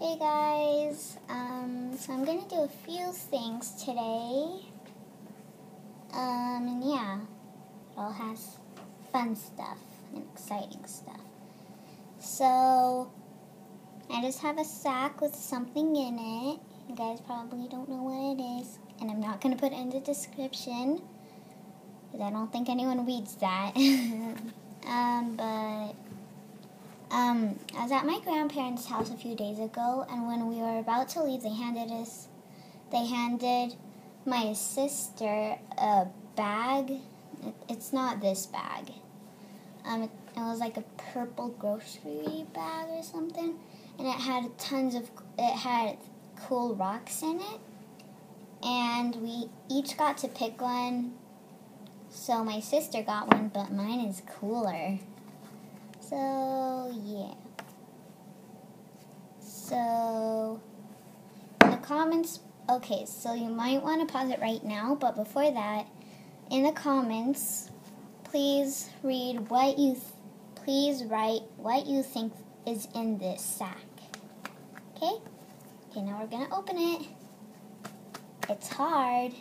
Hey guys, um, so I'm gonna do a few things today. Um, and yeah, it all has fun stuff and exciting stuff. So, I just have a sack with something in it. You guys probably don't know what it is, and I'm not gonna put it in the description because I don't think anyone reads that. um, but um, I was at my grandparents' house a few days ago, and when we were about to leave, they handed us, they handed my sister a bag. It, it's not this bag. Um, it, it was like a purple grocery bag or something, and it had tons of, it had cool rocks in it, and we each got to pick one. So my sister got one, but mine is cooler. So, yeah. So, in the comments, okay, so you might want to pause it right now, but before that, in the comments, please read what you, please write what you think is in this sack. Okay? Okay, now we're going to open it. It's hard.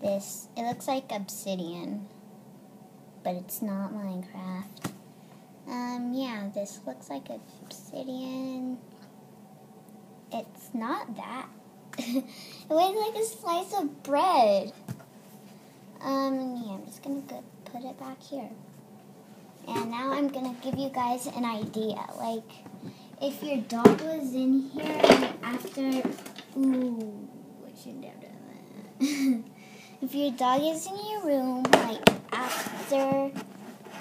This. It looks like obsidian, but it's not Minecraft. Um, yeah, this looks like obsidian. It's not that. it looks like a slice of bread. Um, yeah, I'm just gonna go put it back here. And now I'm gonna give you guys an idea. Like, if your dog was in here after, ooh, I shouldn't have done that. if your dog is in your room, like after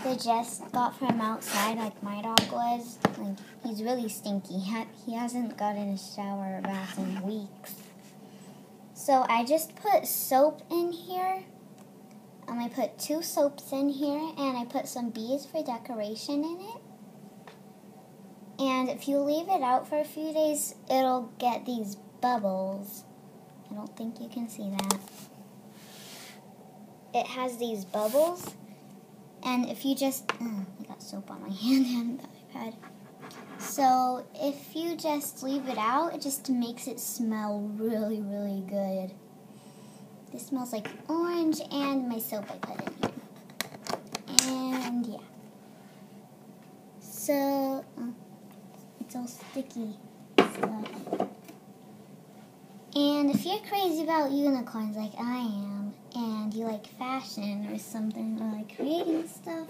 the Jess got from outside, like my dog was, like he's really stinky. He hasn't gotten a shower or bath in weeks. So I just put soap in here. Um, I put two soaps in here, and I put some bees for decoration in it. And if you leave it out for a few days, it'll get these bubbles. I don't think you can see that it has these bubbles. And if you just, oh, I got soap on my hand and the iPad. So if you just leave it out, it just makes it smell really, really good. This smells like orange and my soap I put in here. And yeah. So, uh, it's all sticky. And if you're crazy about unicorns like I am, and you like fashion or something, or like creating stuff,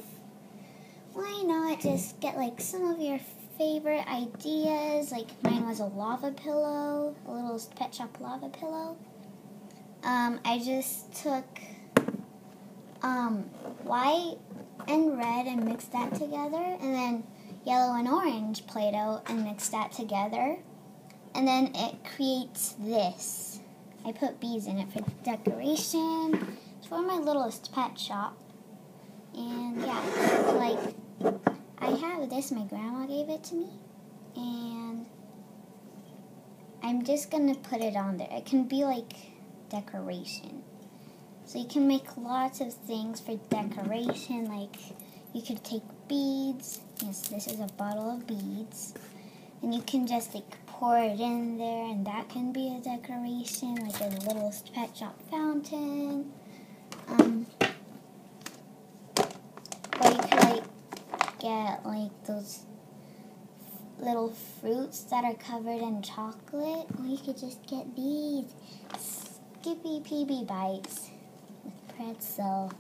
why not just get like some of your favorite ideas? Like mine was a lava pillow, a little pet shop lava pillow. Um, I just took um, white and red and mixed that together, and then yellow and orange Play Doh and mixed that together and then it creates this. I put bees in it for decoration. It's for my littlest pet shop. And yeah, like I have this, my grandma gave it to me. And I'm just gonna put it on there. It can be like decoration. So you can make lots of things for decoration, like you could take beads. Yes, this is a bottle of beads. And you can just like pour it in there, and that can be a decoration, like a little pet shop fountain. Um, or you could like get like those little fruits that are covered in chocolate, or you could just get these Skippy PB bites with pretzel.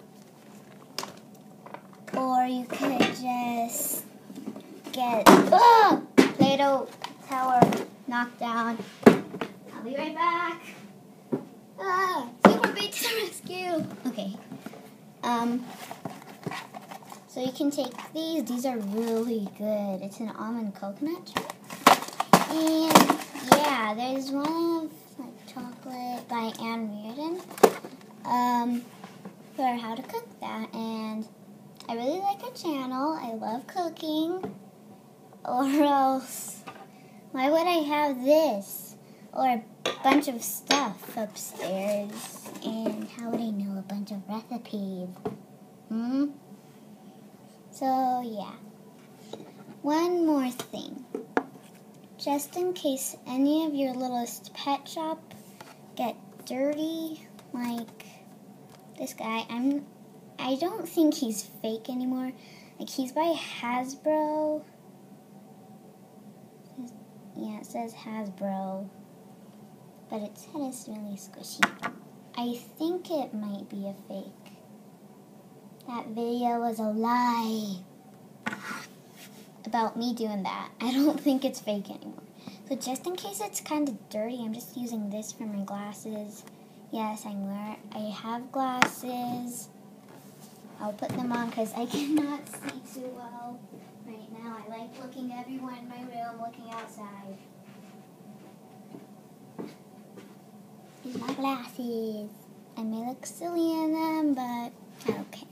Or you could just get ah, Play-Doh tower knocked down. I'll be right back. Ah, super to the rescue. Okay. Um. So you can take these. These are really good. It's an almond coconut. And yeah, there's one of like chocolate by Anne Reardon. Um, for how to cook that, and I really like her channel. I love cooking. Or else why would I have this? Or a bunch of stuff upstairs? And how would I know a bunch of recipes? Hmm? So, yeah. one more thing. Just in case any of your littlest pet shop get dirty, like this guy, I'm I don't think he's fake anymore. Like he's by Hasbro. Yeah, it says Hasbro. But its head is really squishy. I think it might be a fake. That video was a lie about me doing that. I don't think it's fake anymore. So just in case it's kind of dirty, I'm just using this for my glasses. Yes, I'm I have glasses. I'll put them on because I cannot see too well I like looking everyone in my room, looking outside. My glasses. I may look silly in them, but I don't care.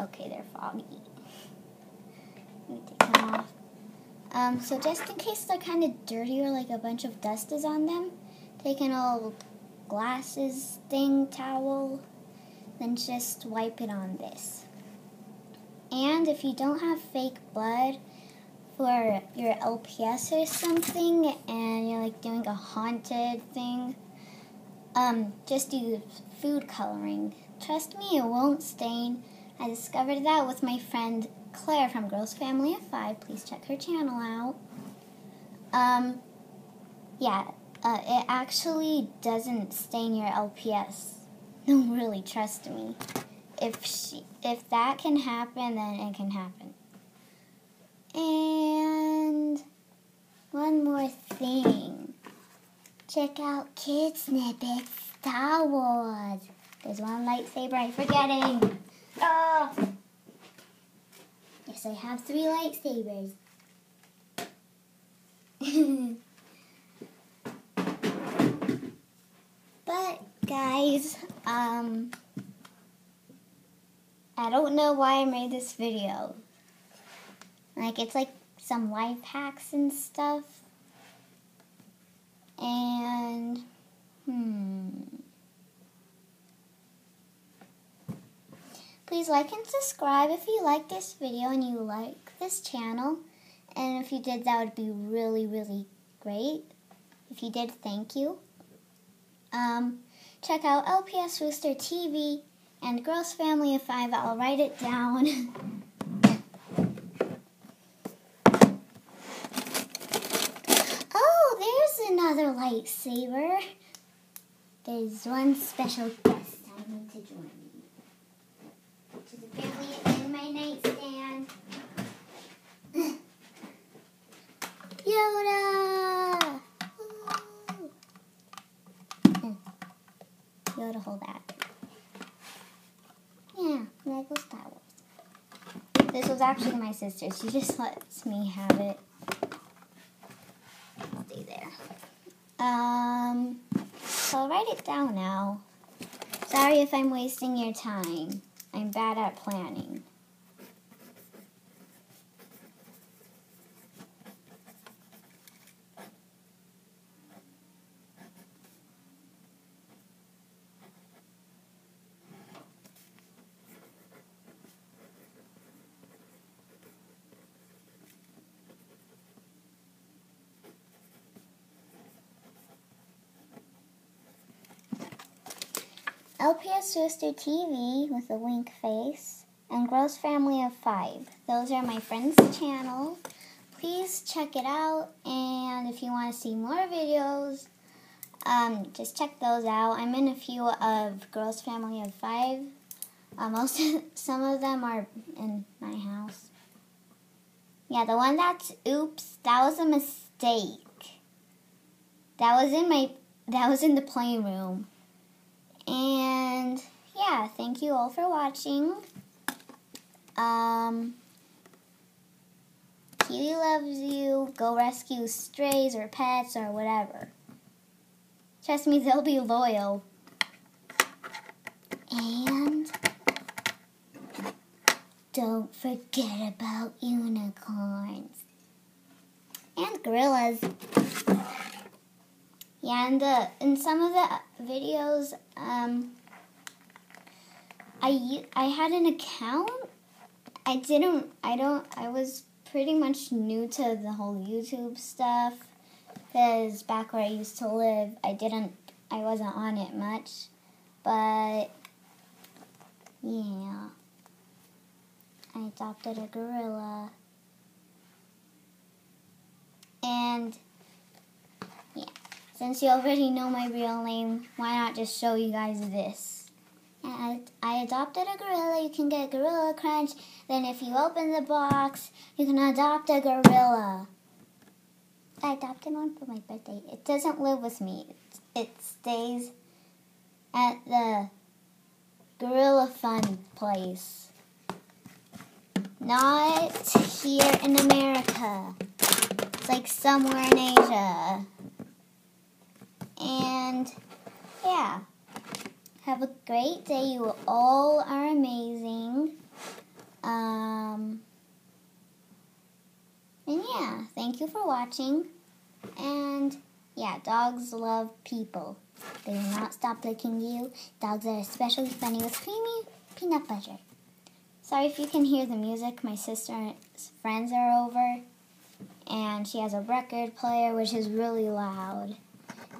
Okay, they're foggy. Let me take them off. Um, so just in case they're kind of dirty or like a bunch of dust is on them, take an old glasses thing towel, then just wipe it on this. And if you don't have fake blood for your LPS or something, and you're like doing a haunted thing, um, just do food coloring. Trust me, it won't stain. I discovered that with my friend Claire from Girls Family of Five. Please check her channel out. Um, yeah, uh, it actually doesn't stain your LPS. No, really, trust me. If she, if that can happen, then it can happen. And one more thing. Check out Kid Snippets Star Wars. There's one lightsaber I'm forgetting. Oh. Yes, I have three lightsabers. but guys, um I don't know why I made this video. Like it's like some life hacks and stuff. And hmm Please like and subscribe if you like this video and you like this channel. And if you did, that would be really, really great. If you did, thank you. Um, check out LPS Rooster TV and Girls Family of Five. I'll write it down. oh, there's another lightsaber. There's one special guest I need to join me which is apparently in my nightstand. Yoda! Hmm. Yoda, hold that. Yeah, Lego Star Wars. This was actually my sister. She just lets me have it. Stay there. Um, so I'll write it down now. Sorry if I'm wasting your time. I'm bad at planning. LPS Rooster TV with a wink face and Gross Family of Five. Those are my friends' channel. Please check it out and if you want to see more videos, um, just check those out. I'm in a few of Gross Family of Five. Uh, most some of them are in my house. Yeah, the one that's oops, that was a mistake. That was in my that was in the playroom. And yeah, thank you all for watching. Um, Akili loves you. Go rescue strays or pets or whatever. Trust me, they'll be loyal. And don't forget about unicorns and gorillas. Yeah, and the in some of the videos, um, I I had an account I didn't, I don't, I was pretty much new to the whole YouTube stuff because back where I used to live, I didn't, I wasn't on it much. But, yeah. I adopted a gorilla. And, yeah. Since you already know my real name, why not just show you guys this? I adopted a gorilla. You can get Gorilla Crunch. Then if you open the box, you can adopt a gorilla. I adopted one for my birthday. It doesn't live with me. It stays at the Gorilla Fund place. Not here in America. It's like somewhere in Asia. And yeah. Have a great day. You all are amazing. Um, and yeah, thank you for watching. And yeah, dogs love people. They will not stop licking you. Dogs are especially funny with creamy peanut butter. Sorry if you can hear the music. My sister's friends are over. And she has a record player, which is really loud.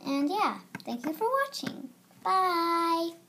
And yeah, thank you for watching. Bye.